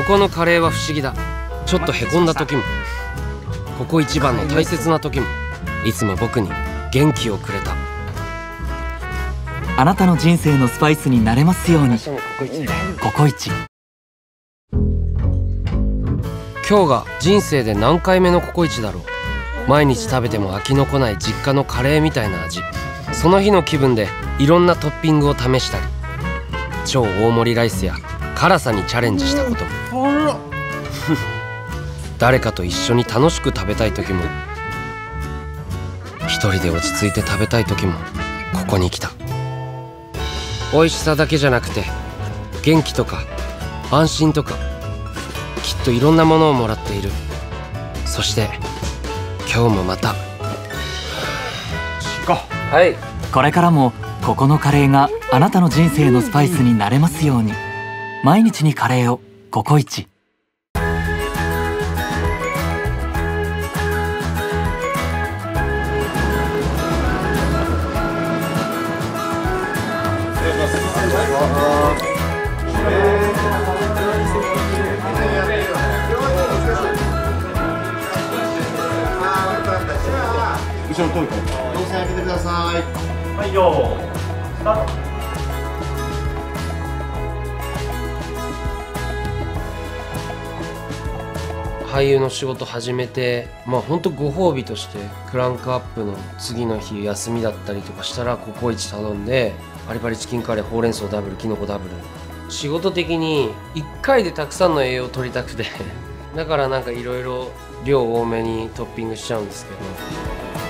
ここのカレーは不思議だ。ちょっとへこんだ時も。ここ一番の大切な時も。いつも僕に元気をくれた。あなたの人生のスパイスになれますように。ココイチ今日が人生で何回目のココイチだろう。毎日食べても飽きのこない実家のカレーみたいな味。その日の気分でいろんなトッピングを試したり。超大盛りライスや辛さにチャレンジしたこと。も誰かと一緒に楽しく食べたい時も一人で落ち着いて食べたい時もここに来た。美味しさだけじゃなくて元気とか安心とかきっといろんなものをもらっている。そして今日もまた。はい。これからもここのカレーがあなたの人生のスパイスになれますように毎日にカレーをココイチ後ろ通るから動線開けてくださいはいよスタート俳優の仕事始めてまあ本当ご褒美としてクランクアップの次の日休みだったりとかしたらココイチ頼んでパリパリチキンカレーほうれん草ダブルキノコダブル。仕事的に1回でたくさんの栄養を取りたくて だからなんかいろいろ量多めにトッピングしちゃうんですけど。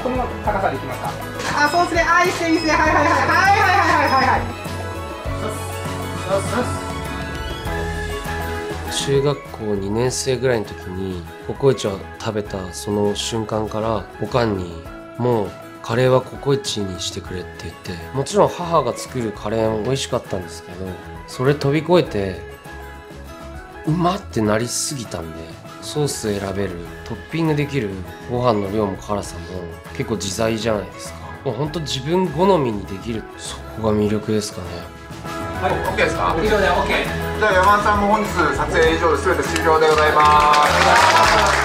この高さでいきますか。あそうですね。あいいですねいいですね。はいはい。はいはいはいはいはいはい。中学校2年生ぐらいの時にココイチを食べたその瞬間からおかんにもうカレーはココイチにしてくれって言ってもちろん母が作るカレーも美味しかったんですけどそれ飛び越えてうまってなりすぎたんでソース選べるトッピングできるご飯の量も辛さも結構自在じゃないですか。もうほんと自分好みにできるそこが魅力ですかね。はい OK ですか？以上で OK じゃあ山田さんも本日撮影以上で全て終了でございます